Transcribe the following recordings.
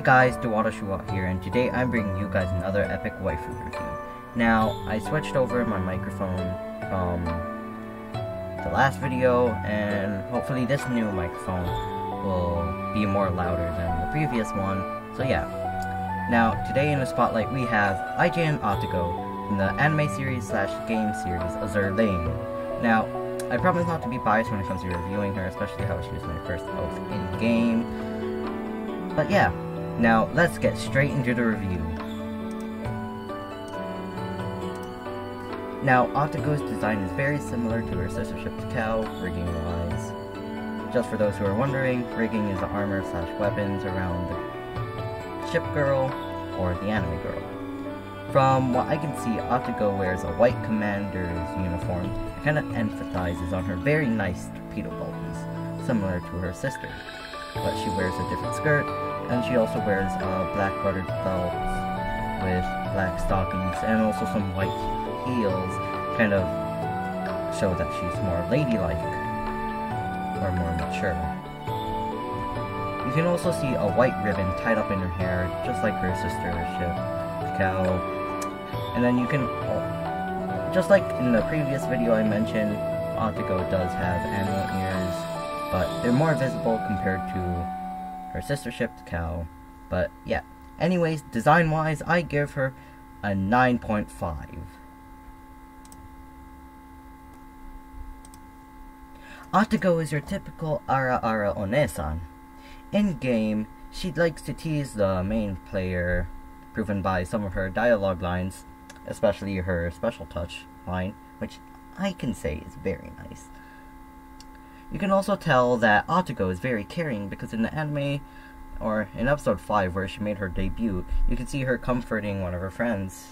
guys, Dewotto Shua here, and today I'm bringing you guys another epic waifu review. Now, I switched over my microphone from the last video, and hopefully this new microphone will be more louder than the previous one, so yeah. Now, today in the spotlight we have IJN Atago from the anime series slash game series Azur Lane. Now, I promise not to be biased when it comes to reviewing her, especially how she was my first oath in game. But yeah, now let's get straight into the review. Now, Atago's design is very similar to her sister ship Takao, rigging wise. Just for those who are wondering, rigging is the armor slash weapons around the ship girl or the anime girl. From what I can see, Atago wears a white commander's uniform that kind of emphasizes on her very nice torpedo buttons, similar to her sister. But she wears a different skirt, and she also wears a black buttered belt with black stockings and also some white heels, kind of show that she's more ladylike or more mature. You can also see a white ribbon tied up in her hair, just like her sister Takao. And then you can, oh, just like in the previous video I mentioned, Atago does have animal ears, but they're more visible compared to her sister ship, Cow. But yeah. Anyways, design-wise, I give her a 9.5. Atago is your typical Ara Ara Onee-san. In game, she likes to tease the main player, proven by some of her dialogue lines, especially her special touch line, which I can say is very nice. You can also tell that Atago is very caring because in the anime, or in episode 5 where she made her debut, you can see her comforting one of her friends.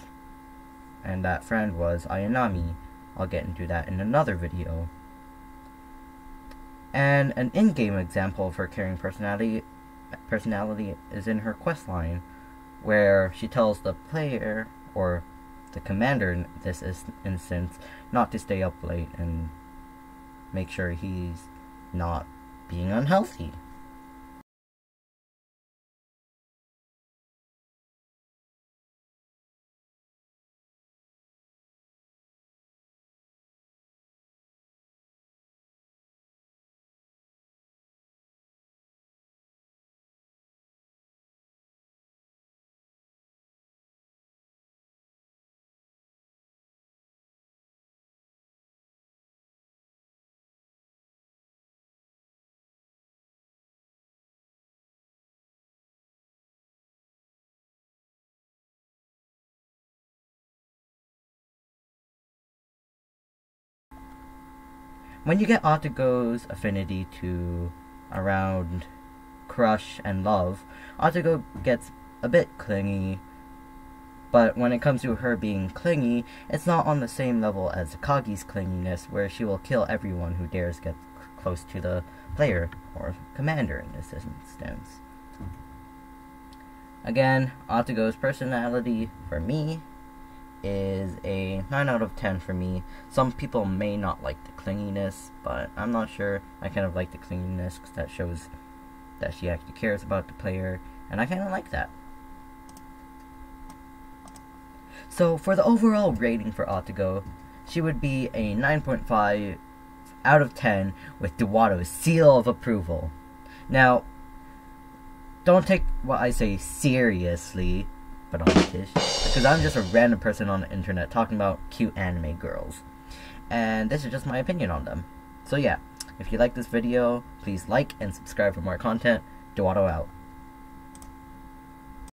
And that friend was Ayanami. I'll get into that in another video. And an in-game example of her caring personality personality is in her quest line, where she tells the player, or the commander in this instance, not to stay up late and make sure he's not being unhealthy. When you get Atago's affinity to around crush and love, Atago gets a bit clingy. But when it comes to her being clingy, it's not on the same level as Kagi's clinginess, where she will kill everyone who dares get close to the player, or commander in this instance. Again, Atago's personality, for me, is a 9 out of 10 for me. Some people may not like the clinginess, but I'm not sure. I kind of like the clinginess because that shows that she actually cares about the player, and I kind of like that. So for the overall rating for Atago, she would be a 9.5 out of 10 with Dewotto's seal of approval. Now, don't take what I say seriously, but on Tish. Because I'm just a random person on the internet talking about cute anime girls. And this is just my opinion on them. So yeah, if you like this video, please like and subscribe for more content. Dewotto out.